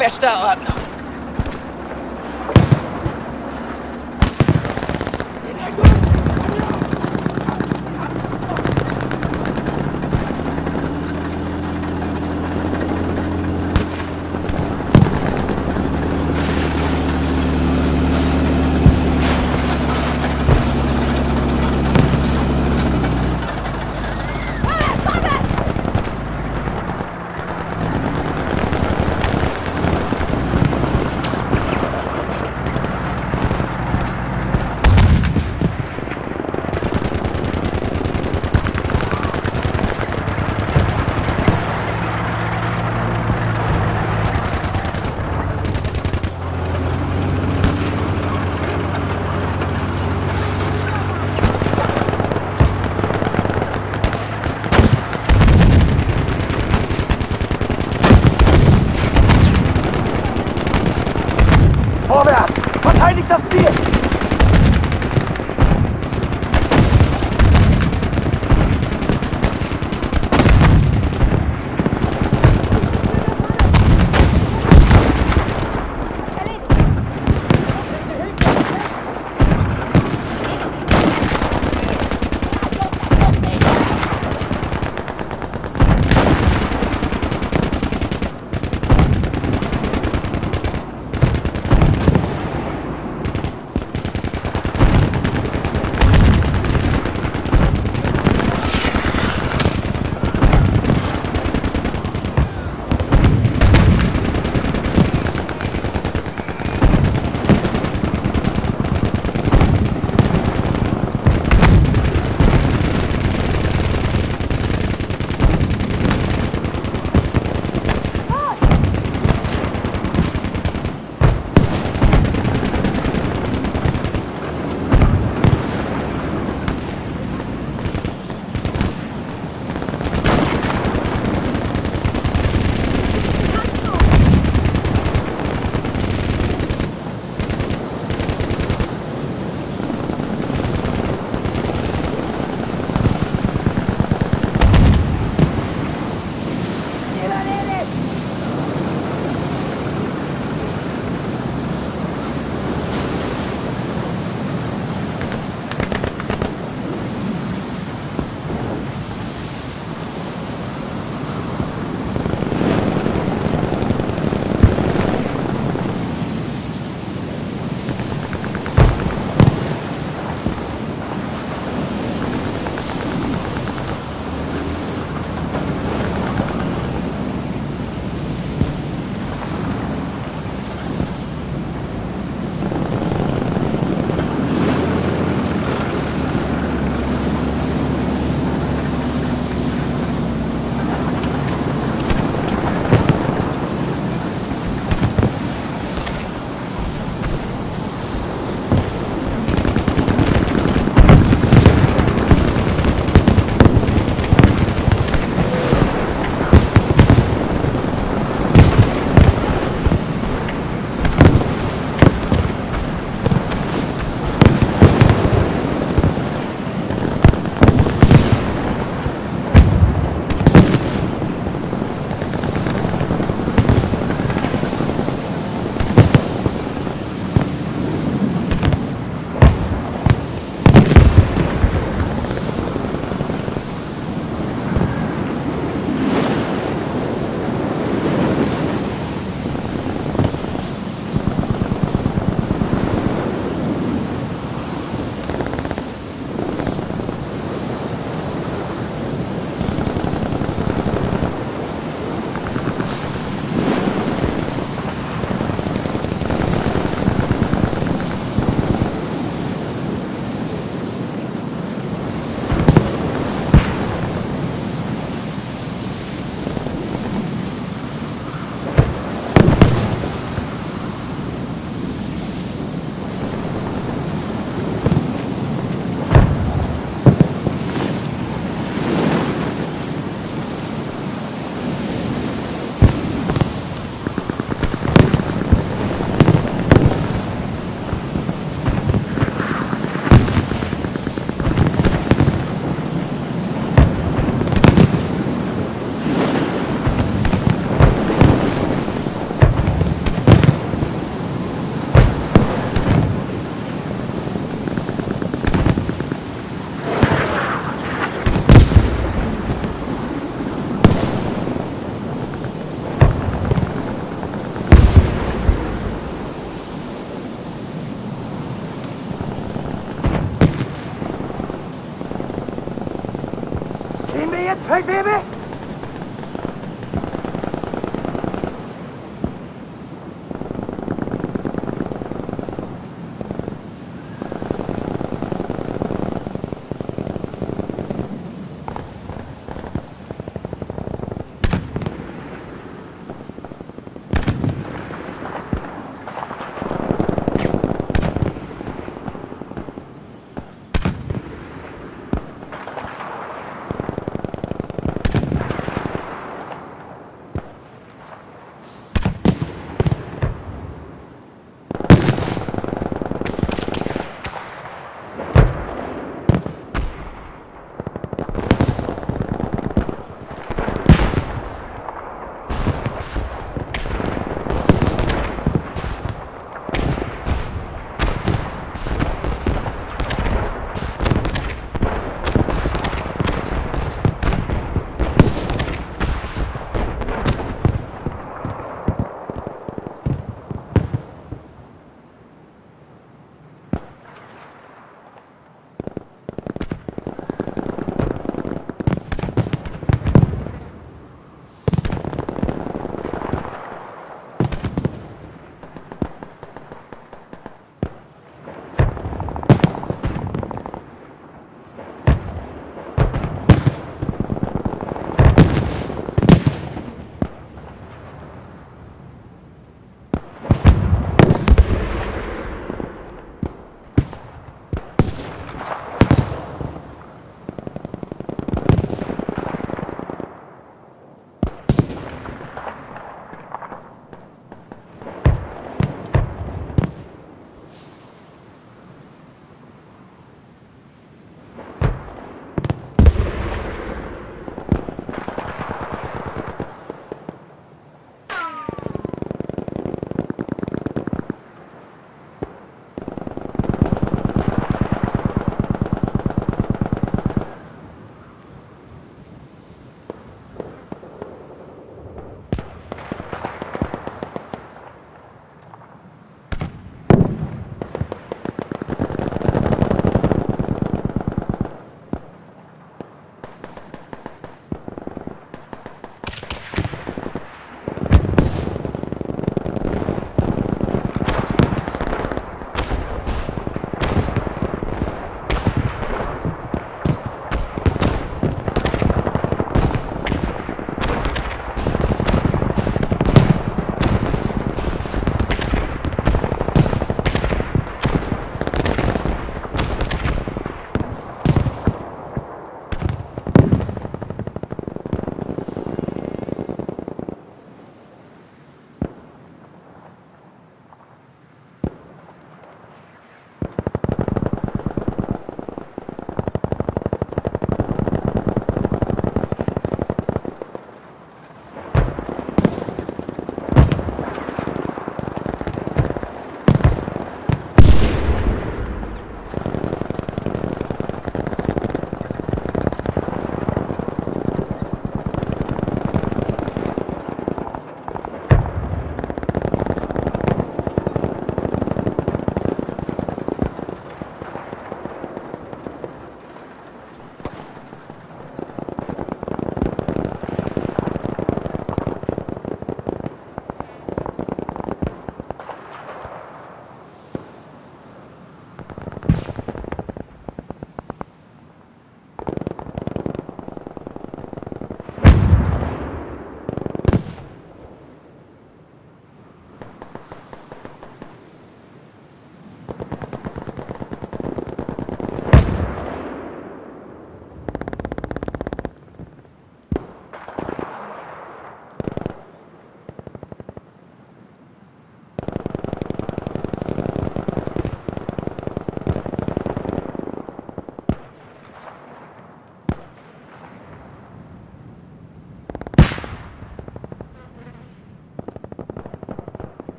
bester Ordnung. Ihr jetzt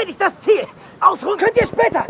Feldwebel? Verteidigt das Ziel! Ausruhen könnt ihr später!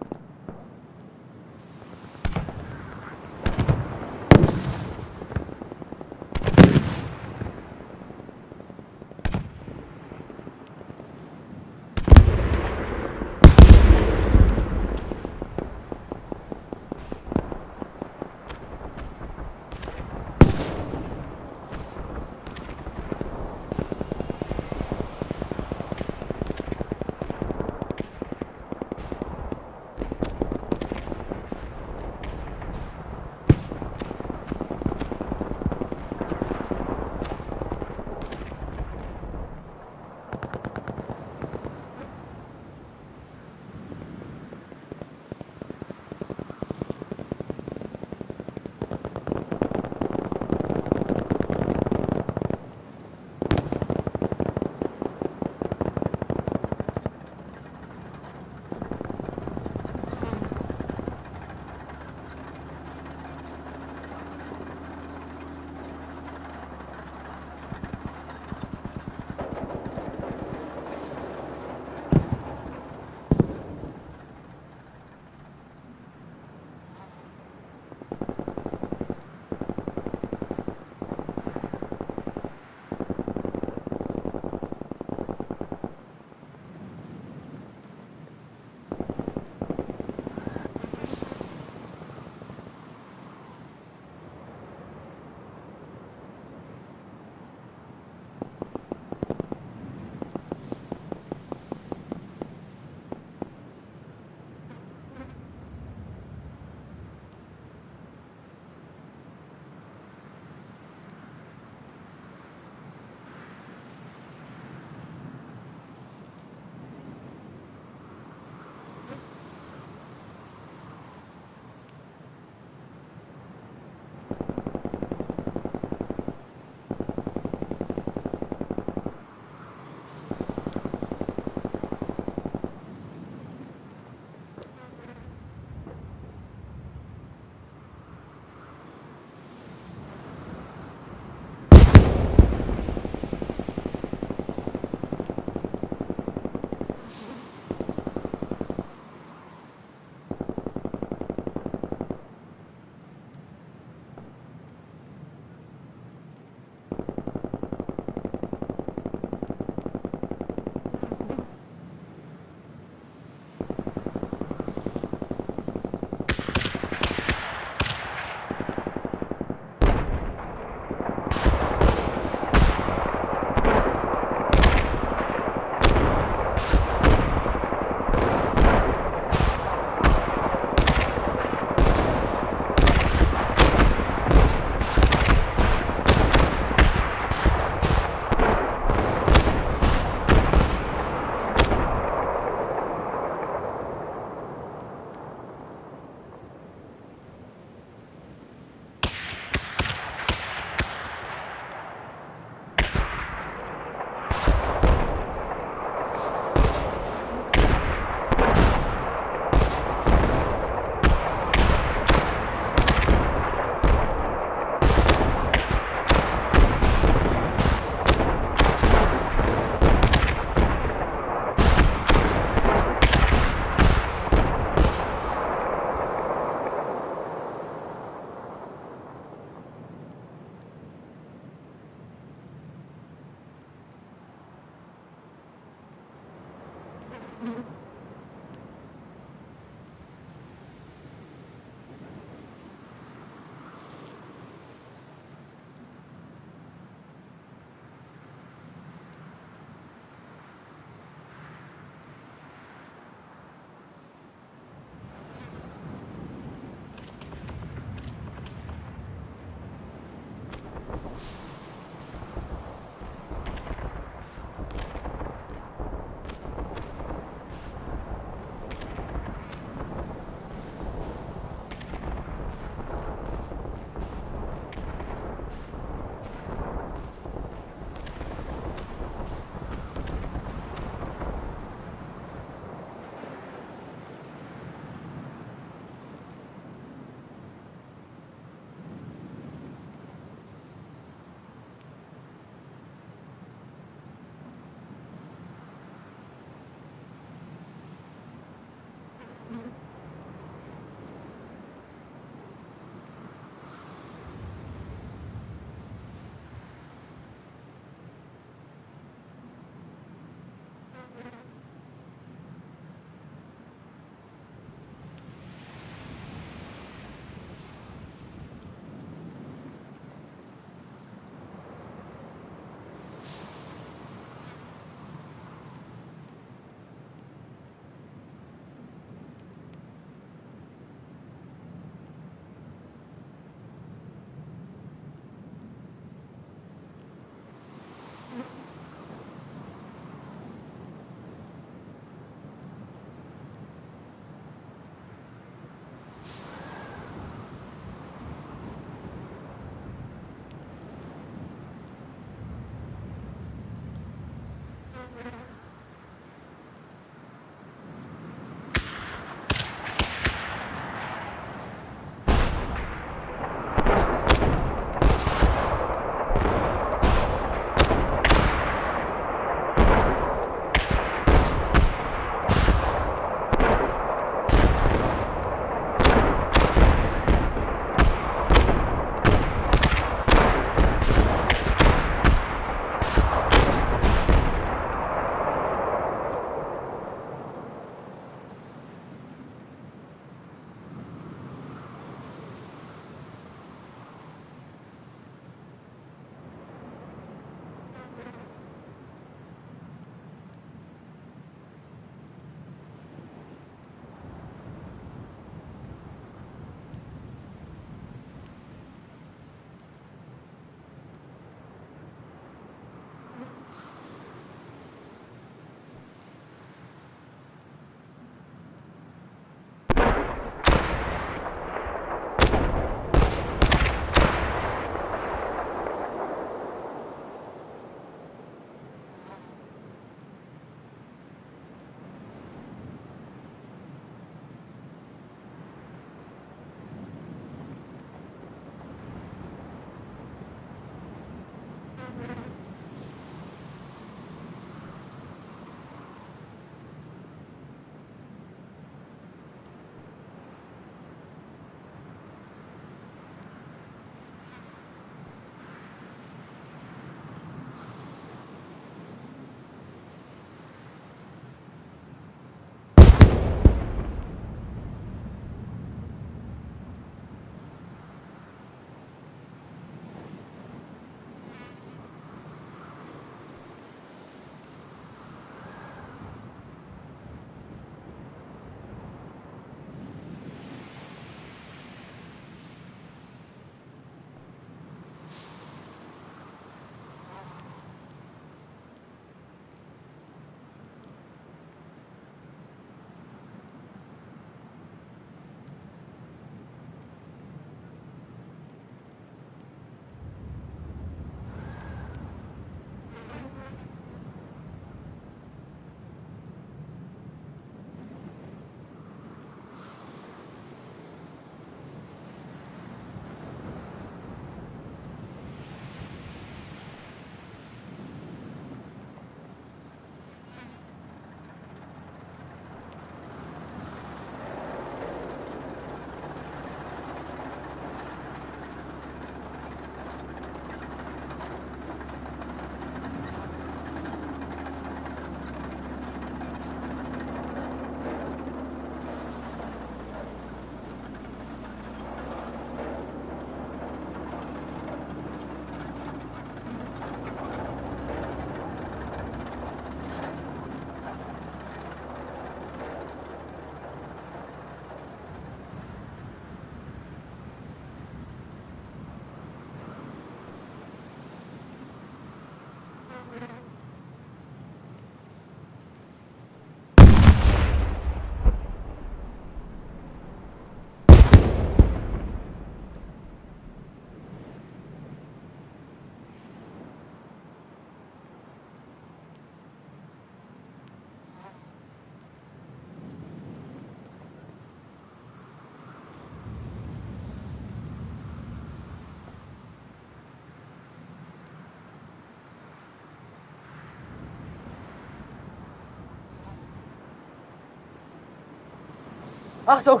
Achtung!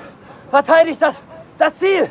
Verteidigt das, das Ziel!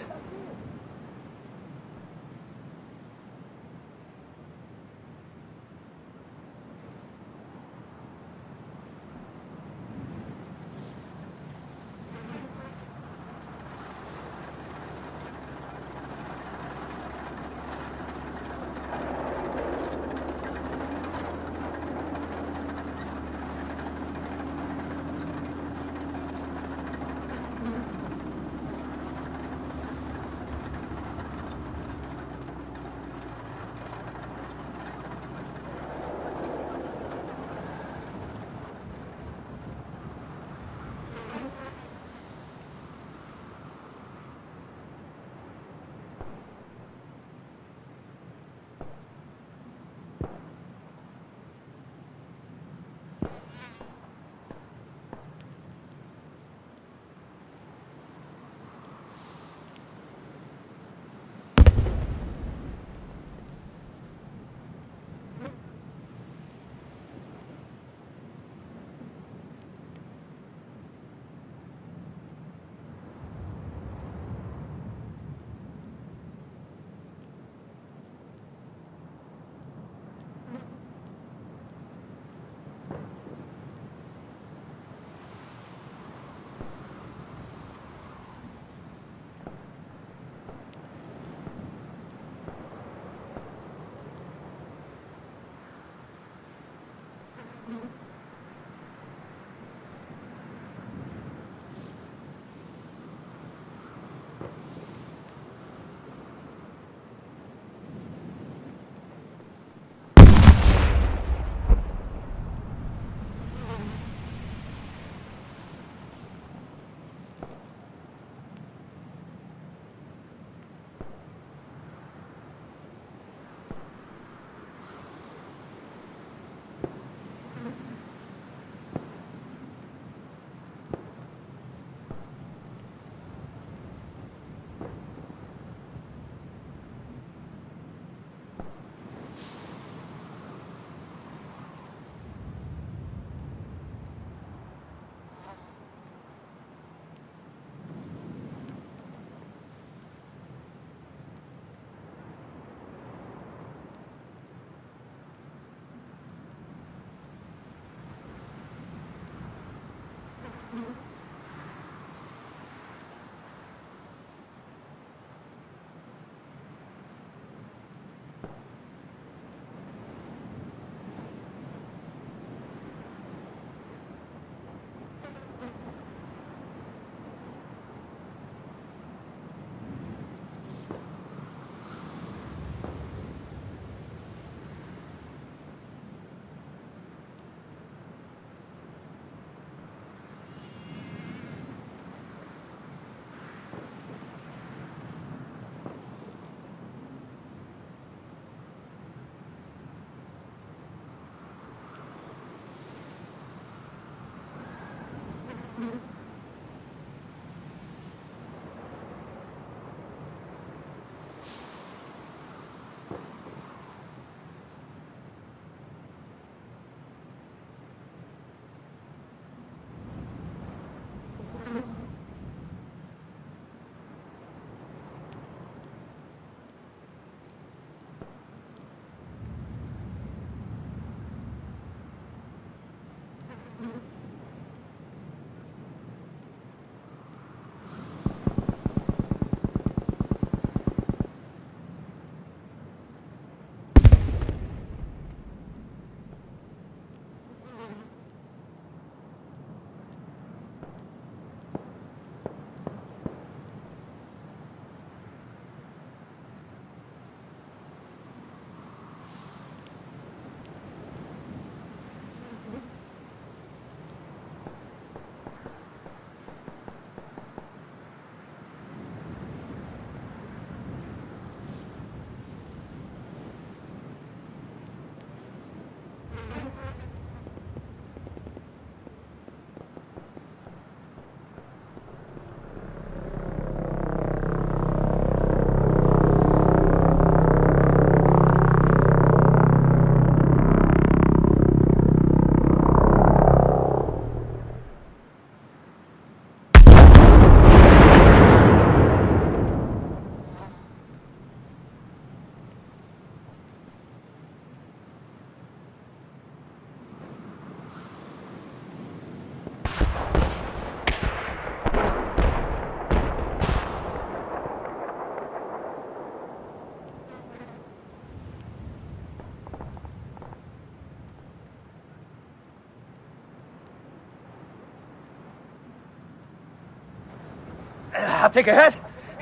Habt ihr gehört?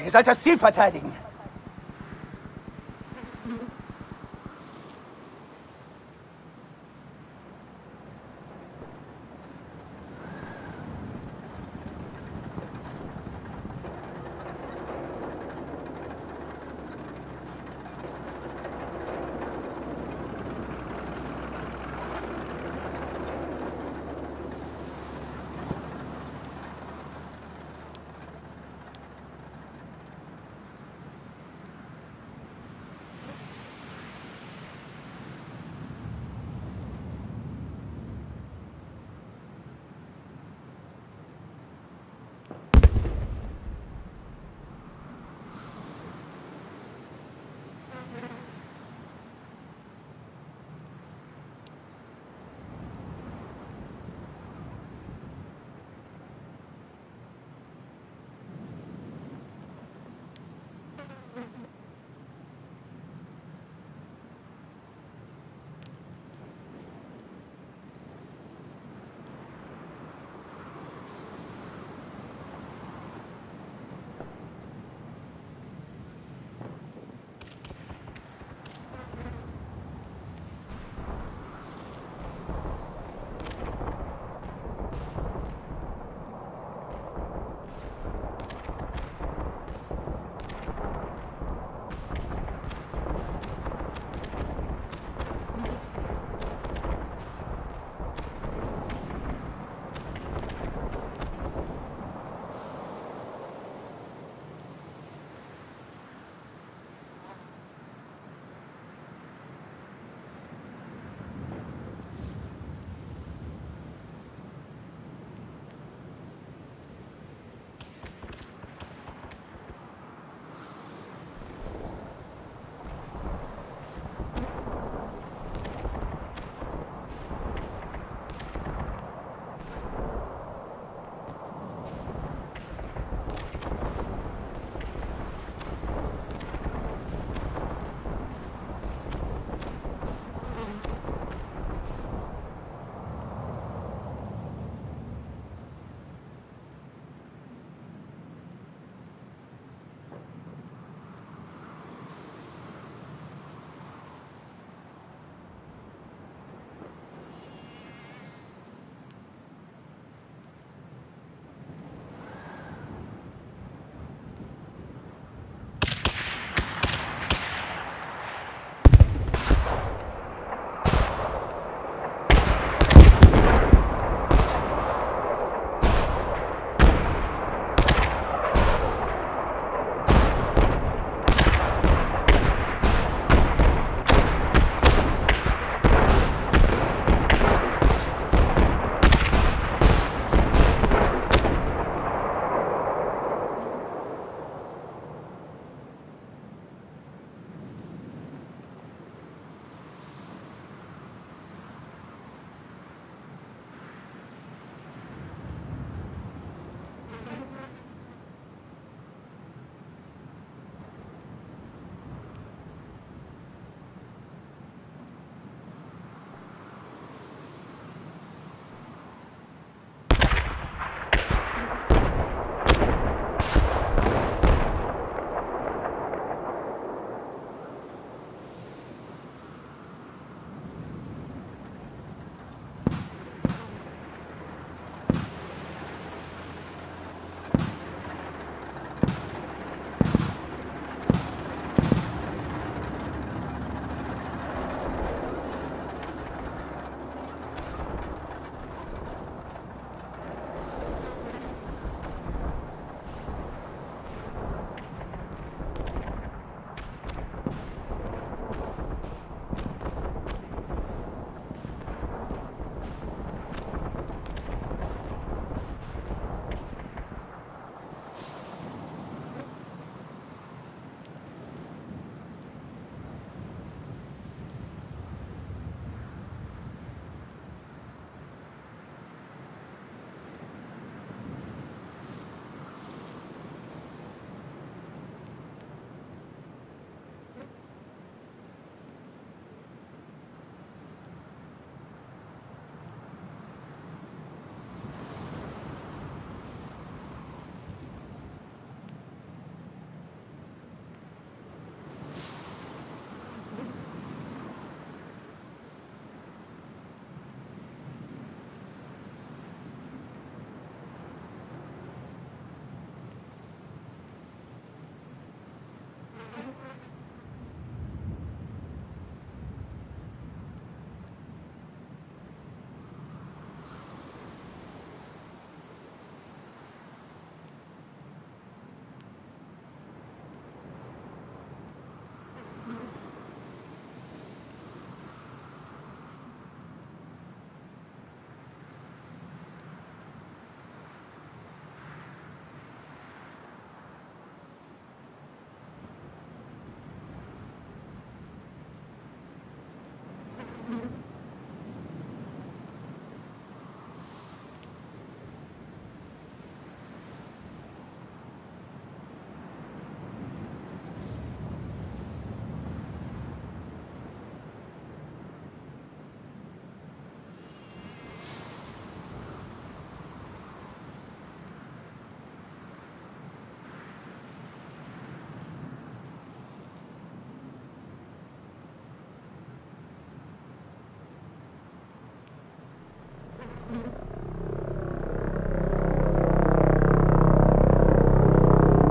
Ihr sollt das Ziel verteidigen.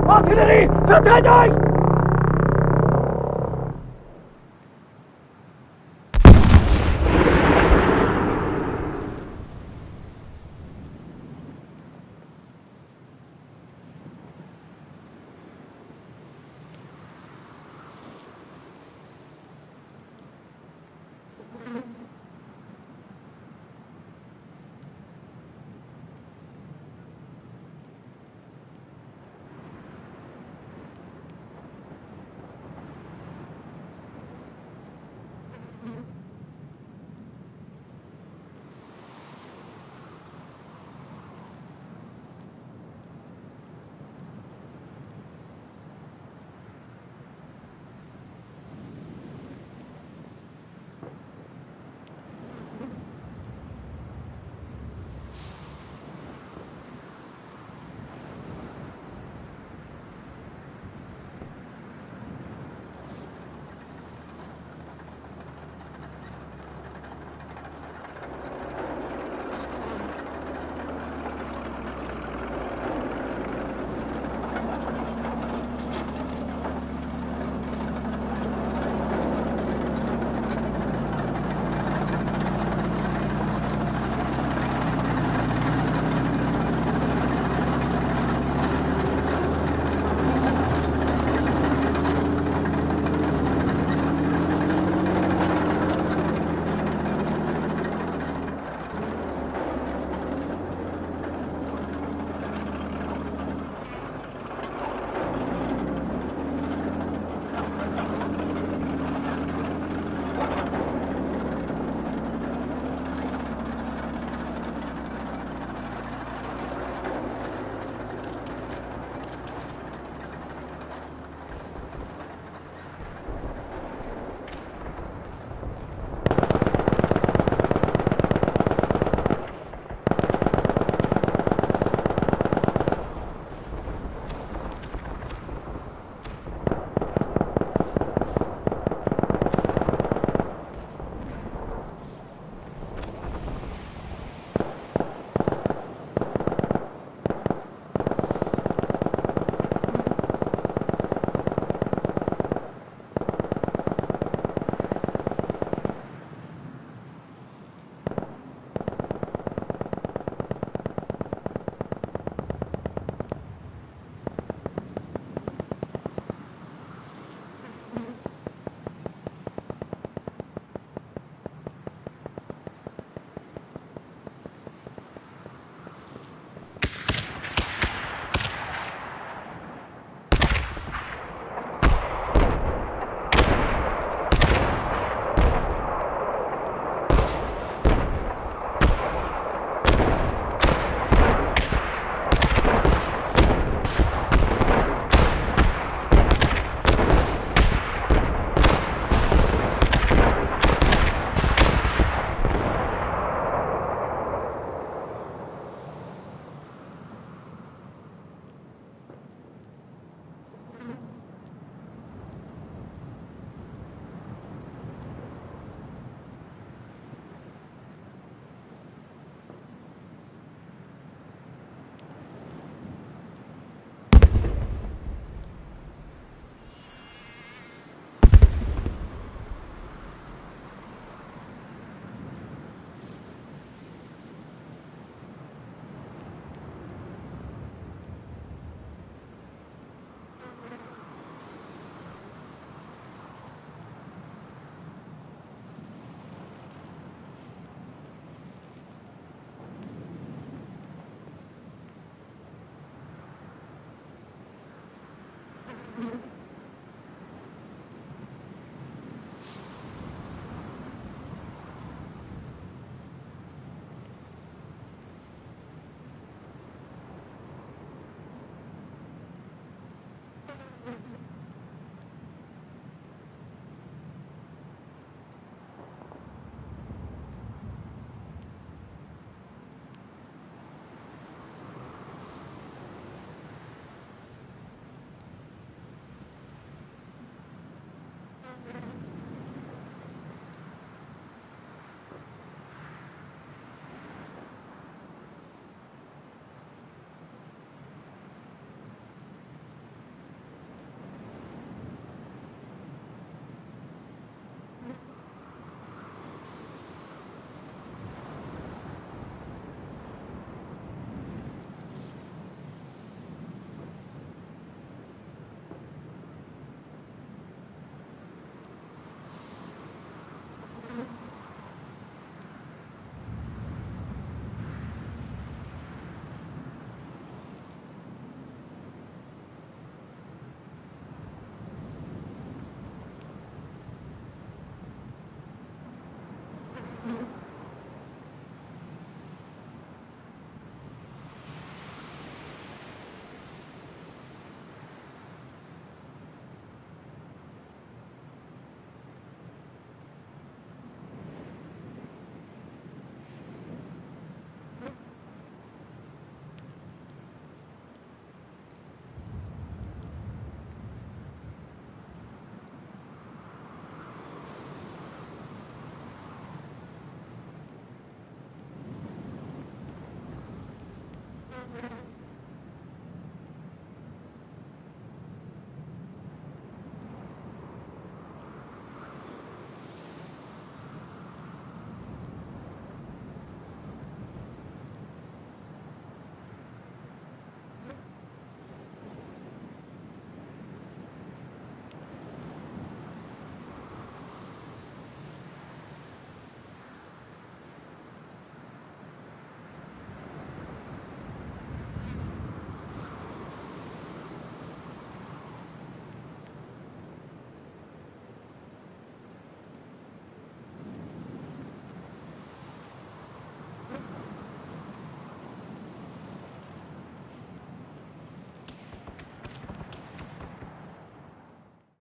Artillerie, vertreibt euch!